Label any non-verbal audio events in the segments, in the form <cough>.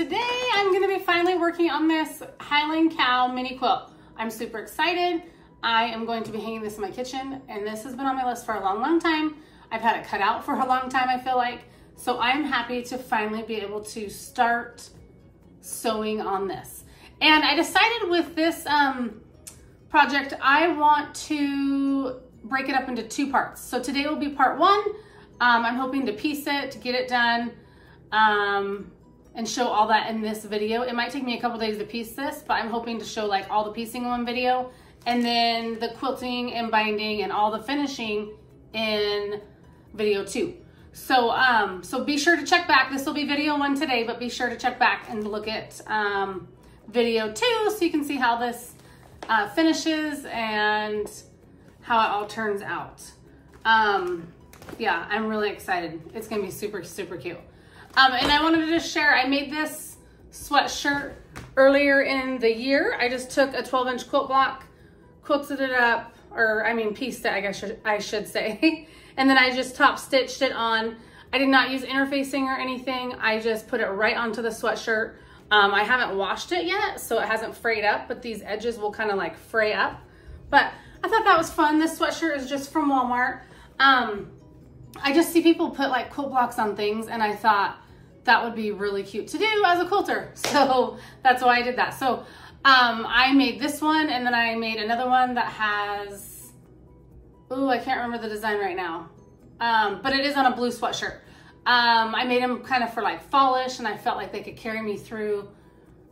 today I'm gonna be finally working on this Highland Cow mini quilt. I'm super excited. I am going to be hanging this in my kitchen and this has been on my list for a long, long time. I've had it cut out for a long time, I feel like. So I'm happy to finally be able to start sewing on this. And I decided with this um, project, I want to break it up into two parts. So today will be part one. Um, I'm hoping to piece it, to get it done, um, and show all that in this video. It might take me a couple days to piece this, but I'm hoping to show like all the piecing in one video and then the quilting and binding and all the finishing in video two. So, um, so be sure to check back. This will be video one today, but be sure to check back and look at um, video two so you can see how this uh, finishes and how it all turns out. Um, yeah, I'm really excited. It's gonna be super, super cute. Um, and I wanted to just share, I made this sweatshirt earlier in the year. I just took a 12 inch quilt block, quilted it up, or I mean pieced it, I guess I should say. <laughs> and then I just top stitched it on. I did not use interfacing or anything. I just put it right onto the sweatshirt. Um, I haven't washed it yet, so it hasn't frayed up, but these edges will kind of like fray up. But I thought that was fun. This sweatshirt is just from Walmart. Um, I just see people put like quilt blocks on things and I thought that would be really cute to do as a quilter. <laughs> So that's why I did that. So um, I made this one and then I made another one that has, oh, I can't remember the design right now. Um, but it is on a blue sweatshirt. Um, I made them kind of for like fallish and I felt like they could carry me through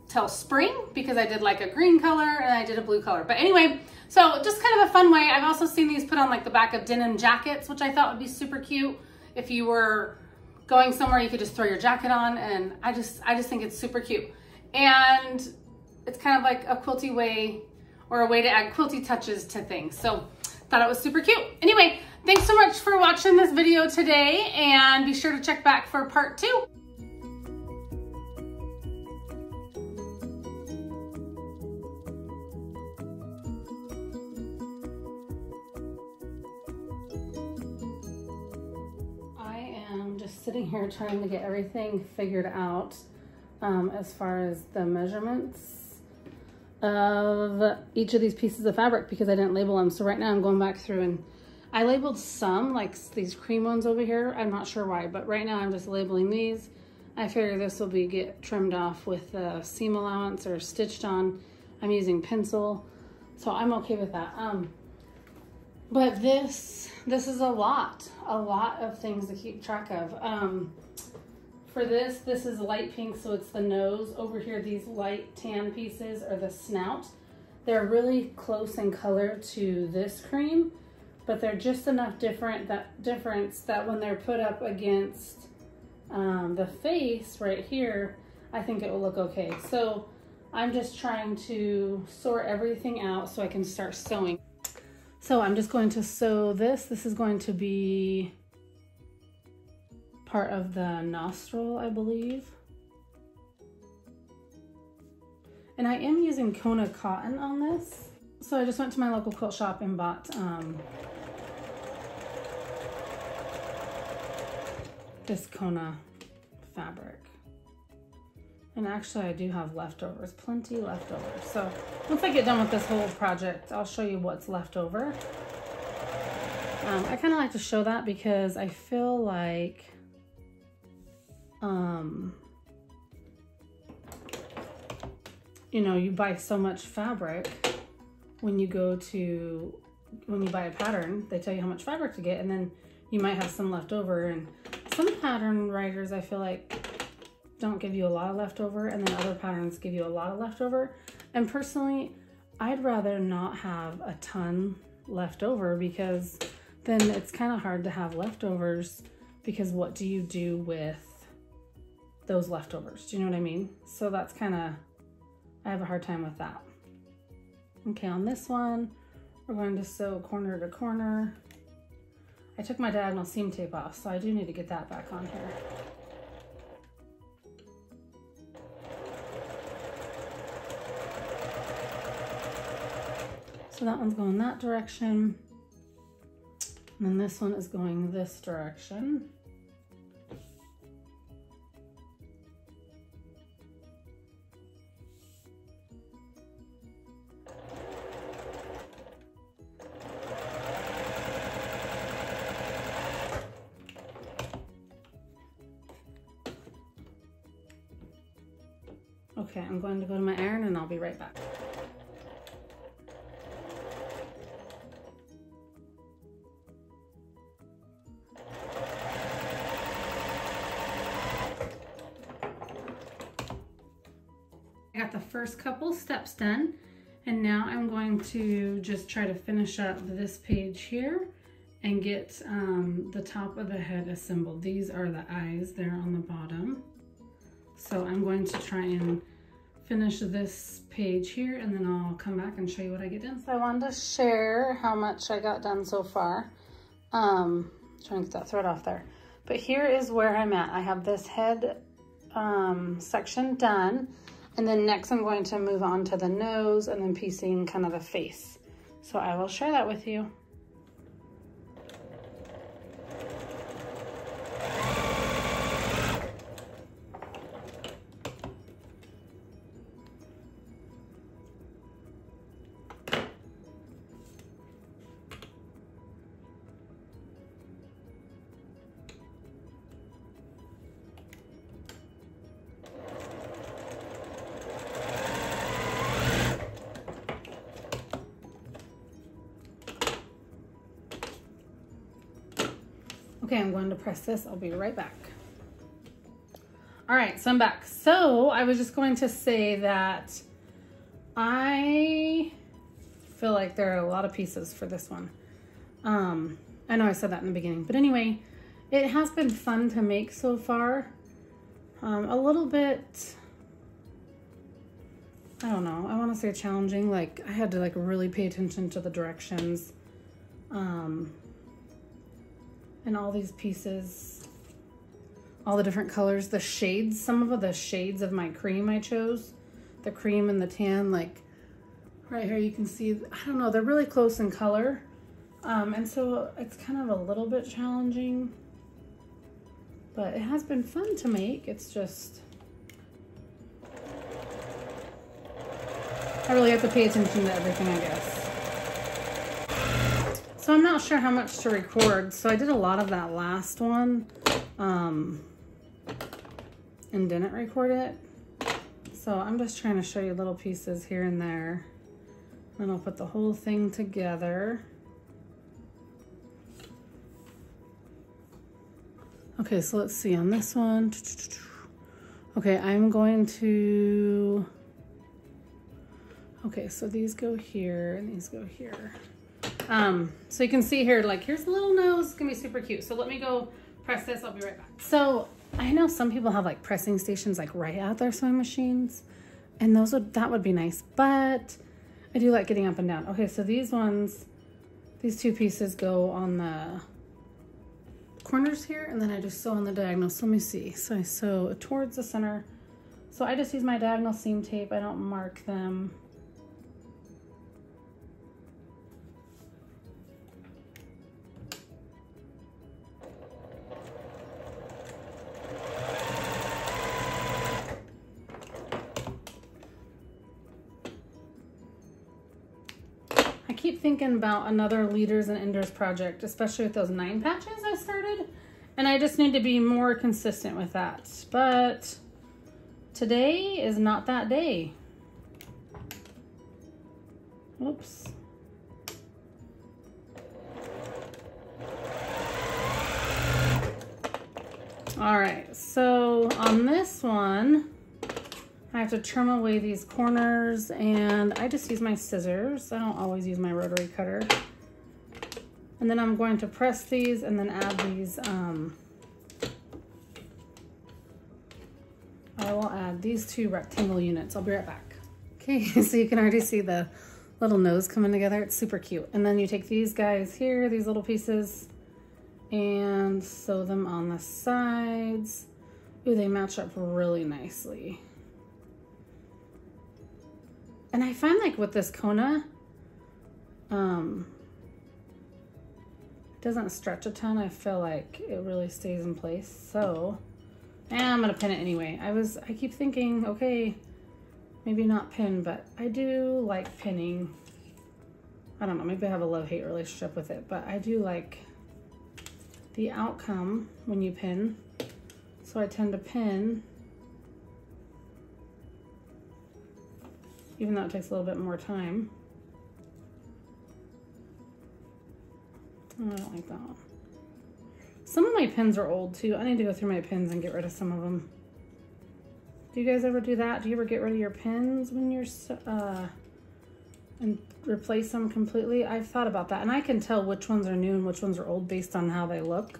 till spring because I did like a green color and I did a blue color. But anyway, so just kind of a fun way. I've also seen these put on like the back of denim jackets, which I thought would be super cute. If you were going somewhere, you could just throw your jacket on and I just, I just think it's super cute. And it's kind of like a quilty way or a way to add quilty touches to things. So thought it was super cute. Anyway, thanks so much for watching this video today and be sure to check back for part two. Sitting here trying to get everything figured out um, as far as the measurements of each of these pieces of fabric because I didn't label them. So right now I'm going back through and I labeled some, like these cream ones over here. I'm not sure why, but right now I'm just labeling these. I figure this will be get trimmed off with a seam allowance or stitched on. I'm using pencil, so I'm okay with that. Um, but this, this is a lot, a lot of things to keep track of. Um, for this, this is light pink, so it's the nose. Over here, these light tan pieces are the snout. They're really close in color to this cream, but they're just enough different that difference that when they're put up against um, the face right here, I think it will look okay. So I'm just trying to sort everything out so I can start sewing. So I'm just going to sew this. This is going to be part of the nostril, I believe. And I am using Kona cotton on this. So I just went to my local quilt shop and bought um, this Kona fabric. And actually I do have leftovers, plenty leftovers. So once I get done with this whole project, I'll show you what's left over. Um, I kind of like to show that because I feel like um, you know, you buy so much fabric when you go to, when you buy a pattern, they tell you how much fabric to get and then you might have some left over and some pattern writers I feel like don't give you a lot of leftover and then other patterns give you a lot of leftover. And personally, I'd rather not have a ton left over because then it's kind of hard to have leftovers because what do you do with those leftovers? Do you know what I mean? So that's kind of, I have a hard time with that. Okay, on this one, we're going to sew corner to corner. I took my diagonal seam tape off, so I do need to get that back on here. So that one's going that direction. And then this one is going this direction. Got the first couple steps done and now I'm going to just try to finish up this page here and get um, the top of the head assembled. These are the eyes there on the bottom. So I'm going to try and finish this page here and then I'll come back and show you what I get done. So I wanted to share how much I got done so far. Um, trying to get that thread off there. But here is where I'm at. I have this head um, section done. And then next I'm going to move on to the nose and then piecing kind of the face. So I will share that with you. Okay, I'm going to press this. I'll be right back. All right, so I'm back. So I was just going to say that I feel like there are a lot of pieces for this one. Um, I know I said that in the beginning, but anyway, it has been fun to make so far. Um, a little bit, I don't know, I want to say challenging. Like I had to like really pay attention to the directions. Um, and all these pieces, all the different colors, the shades, some of the shades of my cream I chose, the cream and the tan, like right here you can see, I don't know, they're really close in color. Um, and so it's kind of a little bit challenging, but it has been fun to make. It's just, I really have to pay attention to everything, I guess. So I'm not sure how much to record. So I did a lot of that last one um, and didn't record it. So I'm just trying to show you little pieces here and there. Then I'll put the whole thing together. Okay, so let's see on this one. Okay, I'm going to, okay, so these go here and these go here. Um, so you can see here, like here's the little nose, it's gonna be super cute. So let me go press this, I'll be right back. So I know some people have like pressing stations like right at their sewing machines and those would, that would be nice, but I do like getting up and down. Okay, so these ones, these two pieces go on the corners here and then I just sew on the diagonal. So let me see. So I sew towards the center. So I just use my diagonal seam tape. I don't mark them. Thinking about another leaders and enders project, especially with those nine patches I started. And I just need to be more consistent with that. But today is not that day. Oops. All right, so on this one, I have to trim away these corners and I just use my scissors. I don't always use my rotary cutter. And then I'm going to press these and then add these. Um, I will add these two rectangle units. I'll be right back. Okay, <laughs> so you can already see the little nose coming together. It's super cute. And then you take these guys here, these little pieces, and sew them on the sides. Ooh, they match up really nicely. And I find like with this Kona, um, it doesn't stretch a ton. I feel like it really stays in place. So, and I'm gonna pin it anyway. I was, I keep thinking, okay, maybe not pin, but I do like pinning. I don't know, maybe I have a love-hate relationship with it, but I do like the outcome when you pin. So I tend to pin even though it takes a little bit more time. Oh, I don't like that one. Some of my pins are old too. I need to go through my pins and get rid of some of them. Do you guys ever do that? Do you ever get rid of your pins when you're, uh, and replace them completely? I've thought about that and I can tell which ones are new and which ones are old based on how they look.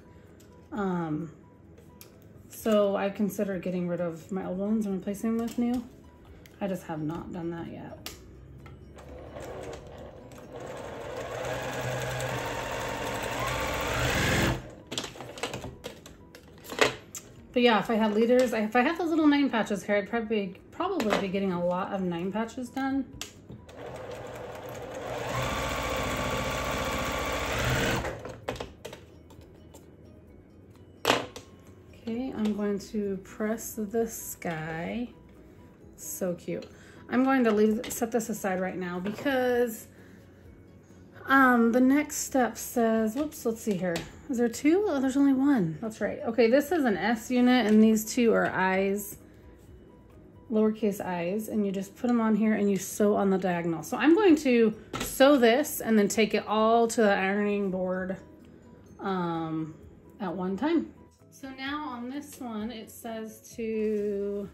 Um, so I consider getting rid of my old ones and replacing them with new. I just have not done that yet. But yeah, if I had leaders, if I had those little nine patches here, I'd probably, probably be getting a lot of nine patches done. Okay, I'm going to press this guy. So cute. I'm going to leave set this aside right now because um, the next step says, whoops, let's see here. Is there two? Oh, there's only one. That's right. Okay, this is an S unit and these two are eyes, lowercase eyes, and you just put them on here and you sew on the diagonal. So I'm going to sew this and then take it all to the ironing board um, at one time. So now on this one, it says to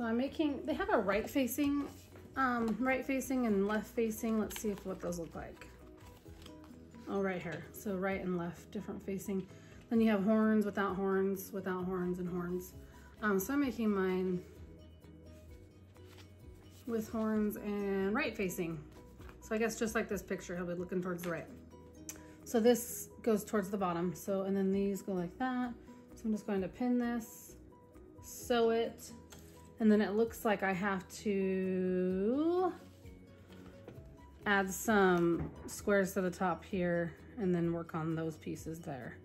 so I'm making, they have a right facing, um, right facing and left facing. Let's see if what those look like. Oh, right here. So right and left, different facing. Then you have horns, without horns, without horns, and horns. Um, so I'm making mine with horns and right facing. So I guess just like this picture, he'll be looking towards the right. So this goes towards the bottom. So, and then these go like that. So I'm just going to pin this, sew it, and then it looks like I have to add some squares to the top here and then work on those pieces there.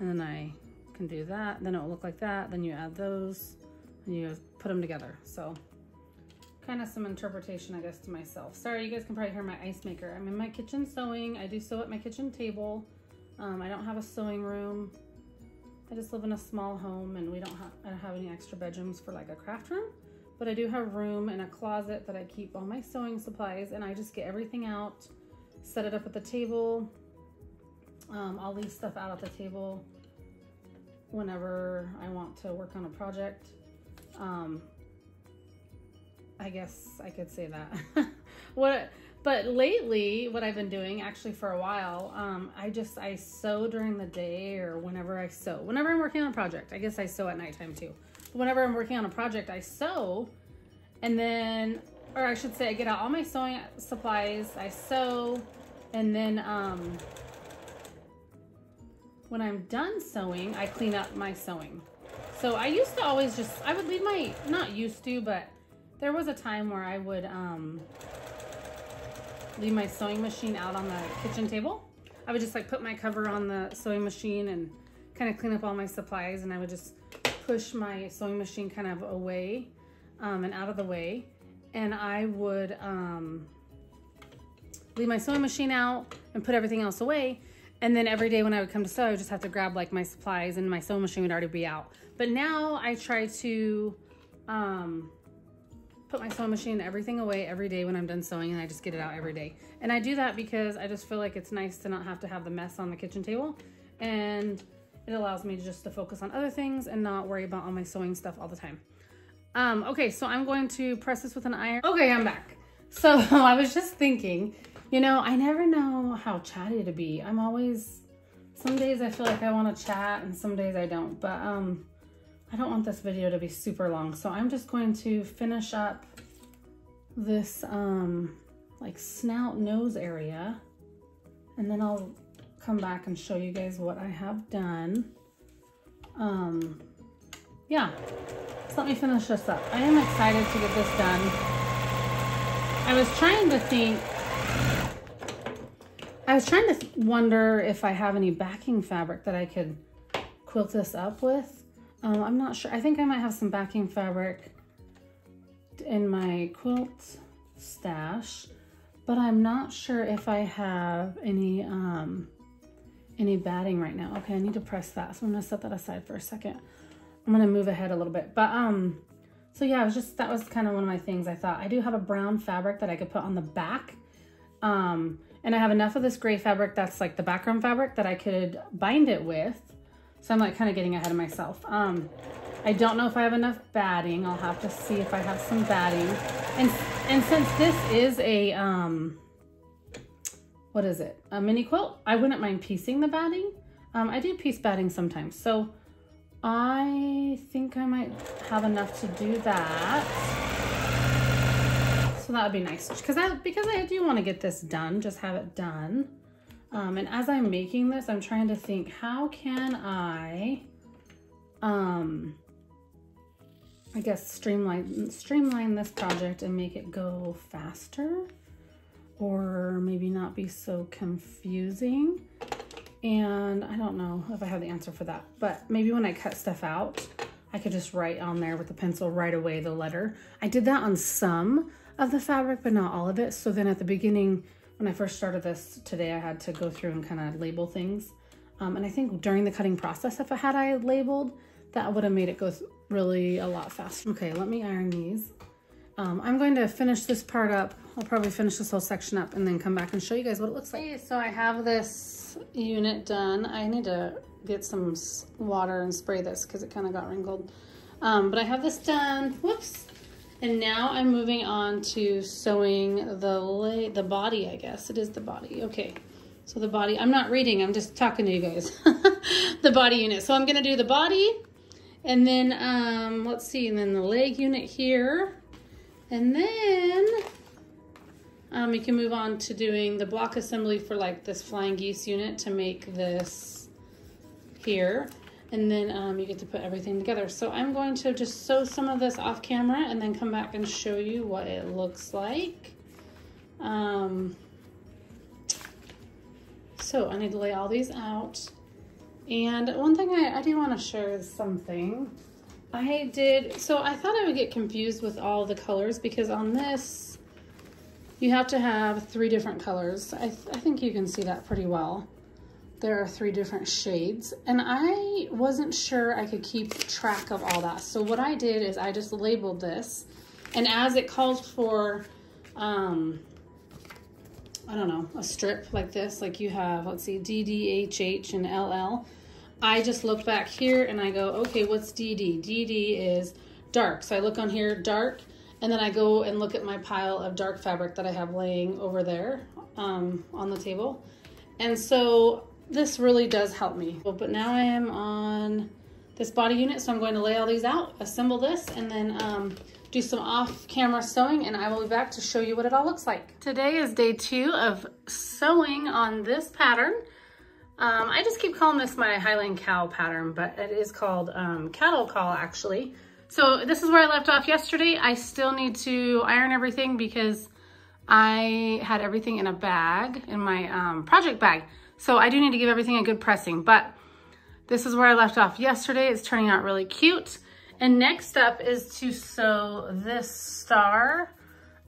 And then I can do that. Then it will look like that. Then you add those and you put them together. So kind of some interpretation, I guess, to myself. Sorry, you guys can probably hear my ice maker. I'm in my kitchen sewing. I do sew at my kitchen table. Um, I don't have a sewing room. I just live in a small home and we don't have, I don't have any extra bedrooms for like a craft room, but I do have room and a closet that I keep all my sewing supplies and I just get everything out, set it up at the table. Um, I'll leave stuff out at the table whenever I want to work on a project. Um, I guess I could say that. <laughs> what but lately, what I've been doing, actually for a while, um, I just, I sew during the day or whenever I sew. Whenever I'm working on a project, I guess I sew at nighttime too. But whenever I'm working on a project, I sew and then, or I should say I get out all my sewing supplies, I sew, and then um, when I'm done sewing, I clean up my sewing. So I used to always just, I would leave my, not used to, but there was a time where I would, um, leave my sewing machine out on the kitchen table. I would just like put my cover on the sewing machine and kind of clean up all my supplies and I would just push my sewing machine kind of away um, and out of the way. And I would um, leave my sewing machine out and put everything else away. And then every day when I would come to sew, I would just have to grab like my supplies and my sewing machine would already be out. But now I try to um, put my sewing machine everything away every day when I'm done sewing and I just get it out every day. And I do that because I just feel like it's nice to not have to have the mess on the kitchen table and it allows me just to focus on other things and not worry about all my sewing stuff all the time. Um, okay, so I'm going to press this with an iron. Okay, I'm back. So <laughs> I was just thinking, you know, I never know how chatty to be. I'm always, some days I feel like I want to chat and some days I don't, but um, I don't want this video to be super long, so I'm just going to finish up this um, like snout nose area and then I'll come back and show you guys what I have done. Um, yeah, so let me finish this up. I am excited to get this done. I was trying to think, I was trying to wonder if I have any backing fabric that I could quilt this up with. Um, I'm not sure. I think I might have some backing fabric in my quilt stash, but I'm not sure if I have any um, any batting right now. Okay, I need to press that, so I'm gonna set that aside for a second. I'm gonna move ahead a little bit, but um, so yeah, it was just, that was kind of one of my things. I thought I do have a brown fabric that I could put on the back. Um, and I have enough of this gray fabric that's like the background fabric that I could bind it with. So I'm like kind of getting ahead of myself. Um, I don't know if I have enough batting. I'll have to see if I have some batting. And, and since this is a, um, what is it? A mini quilt, I wouldn't mind piecing the batting. Um, I do piece batting sometimes. So I think I might have enough to do that. So that would be nice because I, because I do want to get this done, just have it done. Um, and as I'm making this, I'm trying to think, how can I, um, I guess streamline, streamline this project and make it go faster or maybe not be so confusing. And I don't know if I have the answer for that, but maybe when I cut stuff out, I could just write on there with the pencil right away the letter. I did that on some of the fabric, but not all of it. So then at the beginning, when I first started this today, I had to go through and kind of label things. Um, and I think during the cutting process, if I had I labeled, that would have made it go really a lot faster. Okay, let me iron these. Um, I'm going to finish this part up. I'll probably finish this whole section up and then come back and show you guys what it looks like. Okay, so I have this unit done. I need to get some water and spray this because it kind of got wrinkled. Um, but I have this done. Whoops. And now I'm moving on to sewing the lay, the body, I guess. It is the body. Okay. So the body, I'm not reading, I'm just talking to you guys. <laughs> the body unit. So I'm going to do the body and then, um, let's see, and then the leg unit here. And then um, you can move on to doing the block assembly for like this flying geese unit to make this here and then um, you get to put everything together. So I'm going to just sew some of this off camera and then come back and show you what it looks like. Um, so I need to lay all these out. And one thing I, I do want to share is something. I did, so I thought I would get confused with all the colors because on this, you have to have three different colors. I, th I think you can see that pretty well there are three different shades and I wasn't sure I could keep track of all that. So what I did is I just labeled this and as it calls for, um, I don't know, a strip like this, like you have, let's see, DDHH and LL. I just look back here and I go, okay, what's DD? DD is dark. So I look on here, dark, and then I go and look at my pile of dark fabric that I have laying over there um, on the table. And so this really does help me. But now I am on this body unit, so I'm going to lay all these out, assemble this, and then um, do some off-camera sewing, and I will be back to show you what it all looks like. Today is day two of sewing on this pattern. Um, I just keep calling this my Highland Cow pattern, but it is called um, Cattle Call, actually. So this is where I left off yesterday. I still need to iron everything because I had everything in a bag, in my um, project bag. So I do need to give everything a good pressing, but this is where I left off yesterday. It's turning out really cute. And next up is to sew this star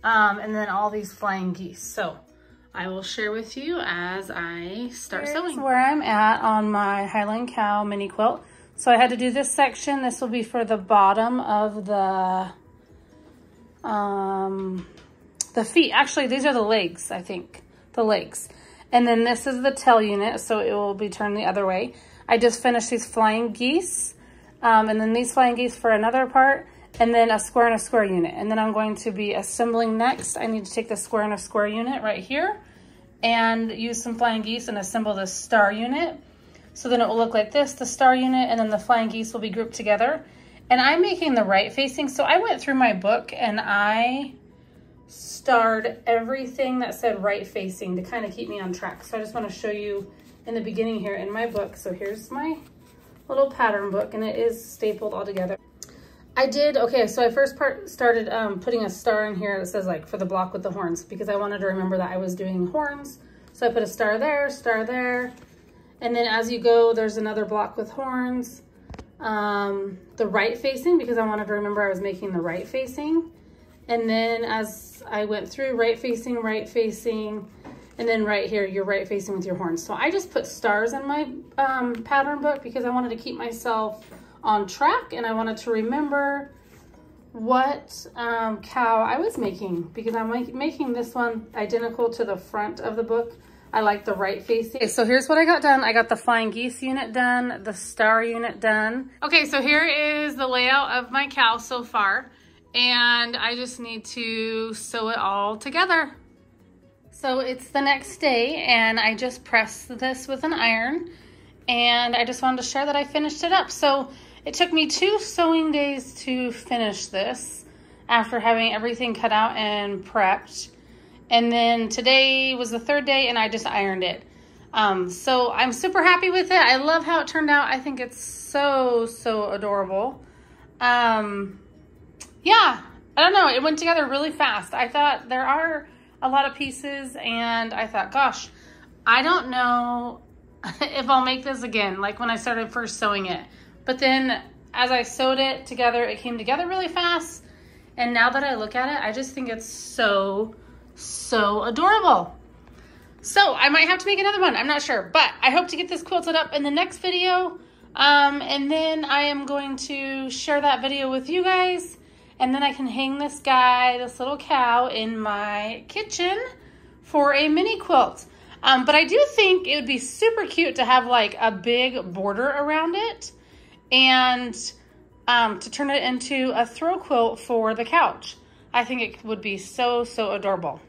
um, and then all these flying geese. So I will share with you as I start Here's sewing. where I'm at on my Highland Cow mini quilt. So I had to do this section. This will be for the bottom of the, um, the feet. Actually, these are the legs, I think. The legs. And then this is the tail unit, so it will be turned the other way. I just finished these flying geese, um, and then these flying geese for another part, and then a square and a square unit. And then I'm going to be assembling next. I need to take the square and a square unit right here and use some flying geese and assemble the star unit. So then it will look like this, the star unit, and then the flying geese will be grouped together. And I'm making the right facing. So I went through my book and I starred everything that said right facing to kind of keep me on track. So I just want to show you in the beginning here in my book. So here's my little pattern book and it is stapled all together. I did, okay, so I first part started um, putting a star in here that says like for the block with the horns because I wanted to remember that I was doing horns. So I put a star there, star there. And then as you go, there's another block with horns. Um, the right facing because I wanted to remember I was making the right facing. And then as I went through right facing, right facing, and then right here, you're right facing with your horns. So I just put stars in my um, pattern book because I wanted to keep myself on track and I wanted to remember what um, cow I was making because I'm making this one identical to the front of the book. I like the right facing. Okay, so here's what I got done. I got the flying geese unit done, the star unit done. Okay, so here is the layout of my cow so far. And I just need to sew it all together. So it's the next day and I just pressed this with an iron and I just wanted to share that I finished it up. So it took me two sewing days to finish this after having everything cut out and prepped. And then today was the third day and I just ironed it. Um, so I'm super happy with it. I love how it turned out. I think it's so, so adorable. Um, yeah, I don't know. It went together really fast. I thought there are a lot of pieces and I thought, gosh, I don't know <laughs> if I'll make this again, like when I started first sewing it. But then as I sewed it together, it came together really fast. And now that I look at it, I just think it's so so adorable. So I might have to make another one. I'm not sure, but I hope to get this quilted up in the next video. Um, and then I am going to share that video with you guys. And then I can hang this guy, this little cow, in my kitchen for a mini quilt. Um, but I do think it would be super cute to have like a big border around it and um, to turn it into a throw quilt for the couch. I think it would be so, so adorable.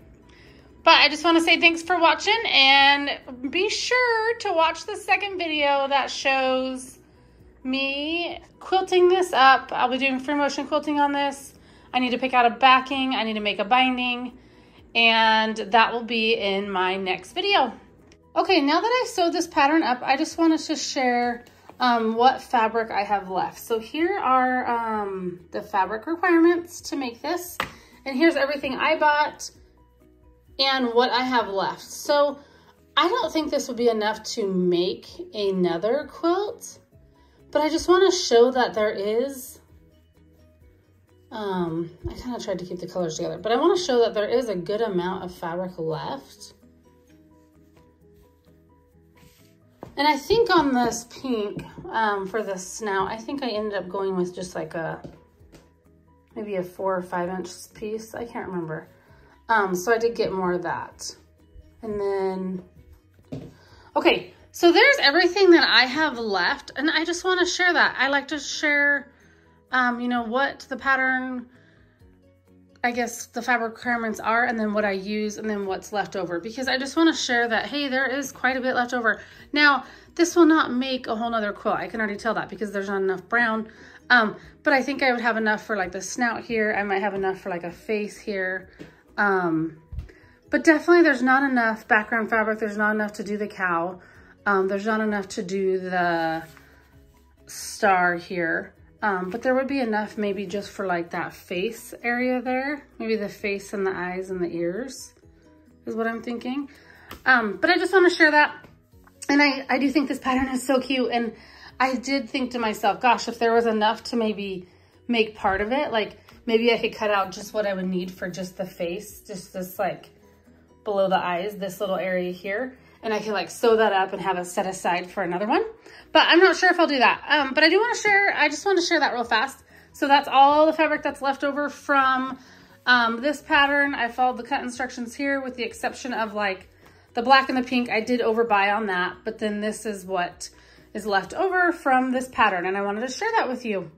But I just want to say thanks for watching and be sure to watch the second video that shows me quilting this up. I'll be doing free motion quilting on this. I need to pick out a backing. I need to make a binding and that will be in my next video. Okay, now that I sewed this pattern up, I just wanted to share um, what fabric I have left. So here are um, the fabric requirements to make this. And here's everything I bought and what I have left. So I don't think this would be enough to make another quilt, but I just want to show that there is, um, I kind of tried to keep the colors together, but I want to show that there is a good amount of fabric left. And I think on this pink, um, for the snout, I think I ended up going with just like a, maybe a four or five inch piece. I can't remember. Um, so I did get more of that. And then, okay, so there's everything that I have left. And I just want to share that. I like to share, um, you know, what the pattern, I guess the fabric requirements are and then what I use and then what's left over because I just want to share that, hey, there is quite a bit left over. Now, this will not make a whole nother quilt. I can already tell that because there's not enough brown. Um, but I think I would have enough for like the snout here. I might have enough for like a face here. Um, but definitely there's not enough background fabric. There's not enough to do the cow. Um, there's not enough to do the star here. Um, but there would be enough maybe just for like that face area there. Maybe the face and the eyes and the ears is what I'm thinking. Um, but I just want to share that. And I, I do think this pattern is so cute. And I did think to myself, gosh, if there was enough to maybe make part of it, like maybe I could cut out just what I would need for just the face, just this like below the eyes, this little area here. And I can like sew that up and have it set aside for another one. But I'm not sure if I'll do that. Um, but I do want to share, I just want to share that real fast. So that's all the fabric that's left over from um, this pattern. I followed the cut instructions here with the exception of like the black and the pink. I did overbuy on that, but then this is what is left over from this pattern and I wanted to share that with you.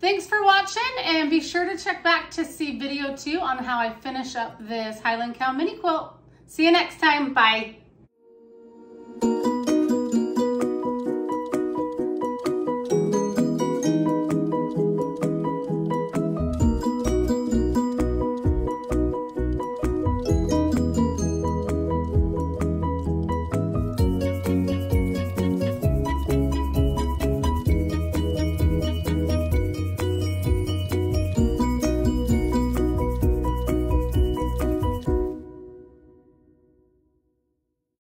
Thanks for watching and be sure to check back to see video two on how I finish up this Highland Cow mini quilt. See you next time. Bye. Thank you.